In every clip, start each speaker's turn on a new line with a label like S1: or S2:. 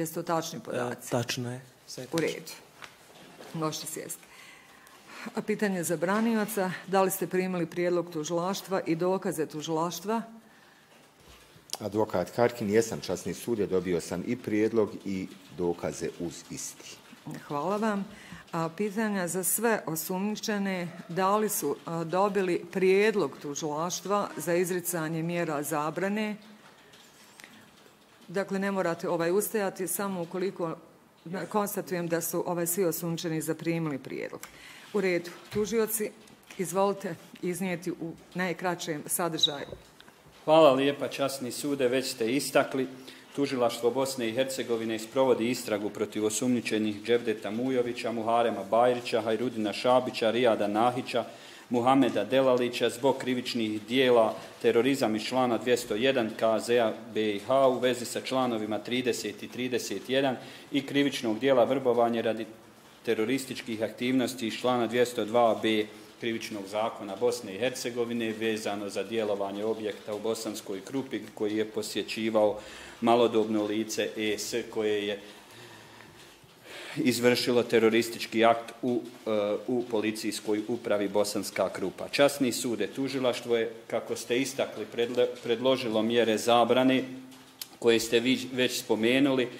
S1: Jesu to tačni podaci?
S2: Tačno je. Sve je
S1: U redu. Možete sjesti. A pitanje za branioca, da li ste primili prijedlog tužilaštva i dokaze tužilaštva?
S3: Advokat Karkin, jesam časni sud, dobio sam i prijedlog i dokaze uz isti.
S1: Hvala vam. A pitanja za sve osumnjičene, da li su dobili prijedlog tužilaštva za izricanje mjera zabrane? Dakle, ne morate ovaj ustajati, samo ukoliko konstatujem da su ovaj svi osumnjičeni zaprimili prijedlog. U redu, tužioci, izvolite iznijeti u najkraćem sadržaju.
S4: Hvala lijepa, časni sude, već ste istakli. Tužilaštvo Bosne i Hercegovine sprovodi istragu protiv osumnjičenih Dževdeta Mujovića, Muharema Bajrića, Hajrudina Šabića, Rijada Nahića, Muhameda Delalića zbog krivičnih dijela terorizam iz člana 201 KZ-a BiH u vezi sa članovima 30 i 31 i krivičnog dijela vrbovanje radi terorističkih aktivnosti iz člana 202b krivičnog zakona Bosne i Hercegovine vezano za djelovanje objekta u Bosanskoj Krupi koji je posjećivao malodobno lice ES koje je izvršilo teroristički akt u, e, u policijskoj upravi Bosanska Krupa. Časni sude tužilaštvo je, kako ste istakli, predložilo mjere zabrane koje ste vi već spomenuli. E,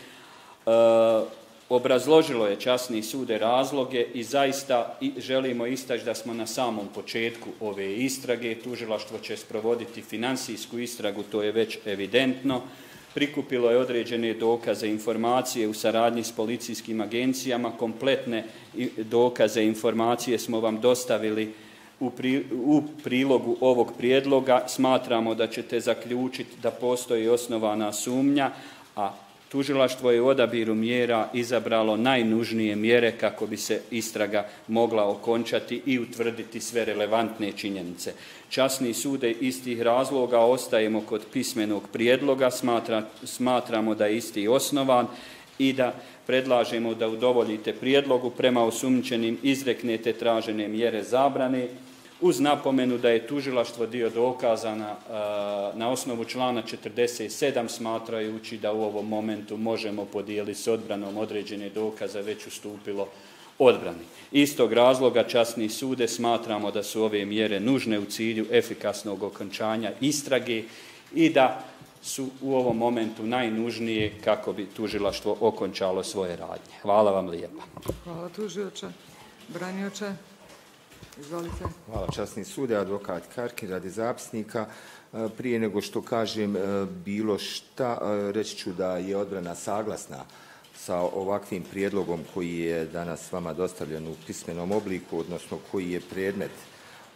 S4: obrazložilo je časni sude razloge i zaista želimo istaći da smo na samom početku ove istrage. Tužilaštvo će sprovoditi finansijsku istragu, to je već evidentno. Prikupilo je određene dokaze, informacije u saradnji s policijskim agencijama. Kompletne dokaze, informacije smo vam dostavili u prilogu ovog prijedloga. Smatramo da ćete zaključiti da postoji osnovana sumnja, a Tužilaštvo je u odabiru mjera izabralo najnužnije mjere kako bi se istraga mogla okončati i utvrditi sve relevantne činjenice. Časni sude istih razloga ostajemo kod pismenog prijedloga, smatra, smatramo da je isti osnovan i da predlažemo da udovoljite prijedlogu prema osumnjičenim izreknete tražene mjere zabrane uz napomenu da je tužilaštvo dio dokaza na, na osnovu člana 47 smatrajući da u ovom momentu možemo podijeliti s odbranom određene dokaze već ustupilo odbrani. Istog razloga časni sude smatramo da su ove mjere nužne u cilju efikasnog okončanja istrage i da su u ovom momentu najnužnije kako bi tužilaštvo okončalo svoje radnje. Hvala vam lijepa.
S1: Hvala tužioče. Branioče, izvolite.
S3: Hvala časni sude, advokat Karkin radi zapisnika. E, Prije nego što kažem e, bilo šta, e, reći ću da je odbrana saglasna sa ovakvim prijedlogom koji je danas vama dostavljen u pismenom obliku, odnosno koji je predmet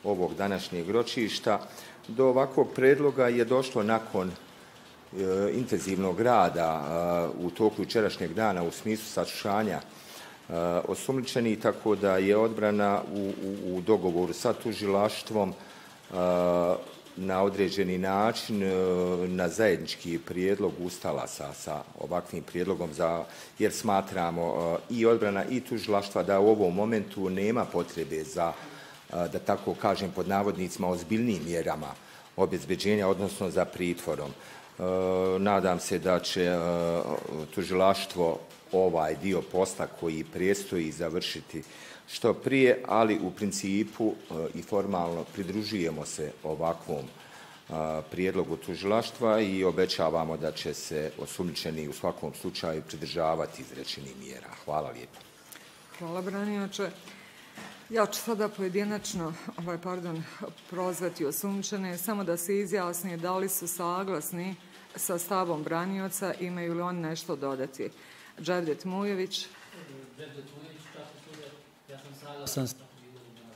S3: ovog današnjeg ročišta. Do ovakvog predloga je došlo nakon intenzivnog rada u toku jučerašnjeg dana u smislu saslušanja e, osumnjičeni, tako da je odbrana u, u, u dogovoru sa tužilaštvom e, na određeni način e, na zajednički prijedlog ustala sa, sa ovakvim prijedlogom za, jer smatramo i odbrana i tužilaštva da u ovom momentu nema potrebe za da tako kažem pod navodnicima ozbiljnijim mjerama obezbeđenja, odnosno za pritvorom. Nadam se da će tužilaštvo ovaj dio posla koji prestoji završiti što prije, ali u principu e, i formalno pridružujemo se ovakvom a, prijedlogu tužilaštva i obećavamo da će se osumnjičeni u svakom slučaju pridržavati izrečenih mjera. Hvala lijepo.
S1: Hvala Branioče. Ja ću sada pojedinačno, ovaj, pardon, prozvati osumnjičene, samo da se izjasni da li su saglasni sa stavom branioca, imaju li on nešto dodati. Džavdet Mujević,
S2: sam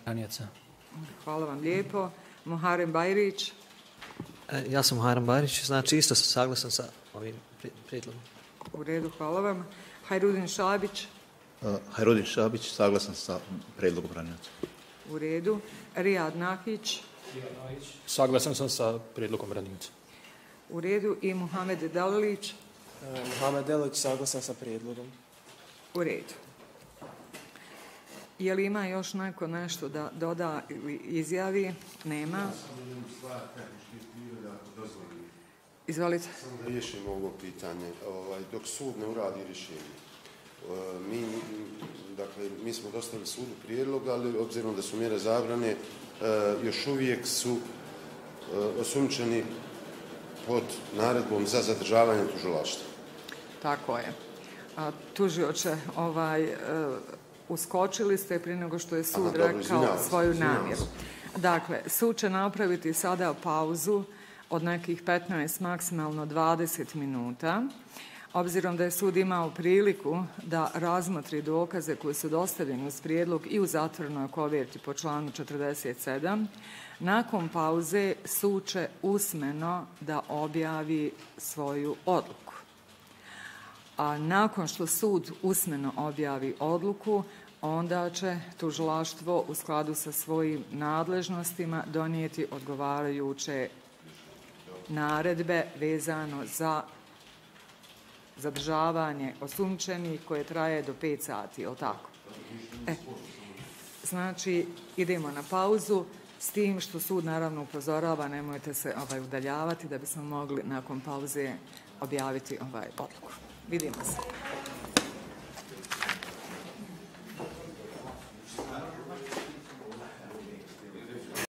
S2: branioca.
S1: hvala vam lijepo. Muharem Bajrić,
S5: E, Ja sam Hajran Barić, znači isto sam saglasan sa ovim pri- prijedlogom.
S1: u redu, hvala vam. Hajrudin Šabić,
S6: Uh, Hajrudin Šabić, saglasan sa predlogom branioca.
S1: u redu. Rijad Nahić,
S7: Saglasan sam sa prijedlogom branioca.
S1: u redu. I Muhamed Dalilić,
S8: E, Mohamed Delić saglasan sa prijedlogom.
S1: u redu. Je li ima još neko nešto da doda ili izjavi? Nema. Izvolite.
S9: Da riješimo ovo pitanje. Ovaj, dok sud ne uradi rješenje. E, Mi, dakle, mi smo dostavili sudu prijedlog, ali obzirom da su mjere zabrane, e, još uvijek su e, osumnjičeni pod naredbom za zadržavanje tužilaštva.
S1: Tako je. A, tužioče, ovaj, e, uskočili ste prije nego što je sud rekao svoju namjeru. Dakle, sud će napraviti sada pauzu od nekih 15, maksimalno 20 minuta. Obzirom da je sud imao priliku da razmotri dokaze koji su dostavljeni uz prijedlog i u zatvorenoj koverti po članu 47, nakon pauze sud će usmeno da objavi svoju odluku. A nakon što sud usmeno objavi odluku, onda će tužilaštvo u skladu sa svojim nadležnostima donijeti odgovarajuće naredbe vezano za zadržavanje osumčenih koje traje do 5 sati, li tako? E, znači, idemo na pauzu s tim što sud naravno upozorava, nemojte se ovaj, udaljavati da bismo mogli nakon pauze objaviti ovaj odluku. Vidimo se.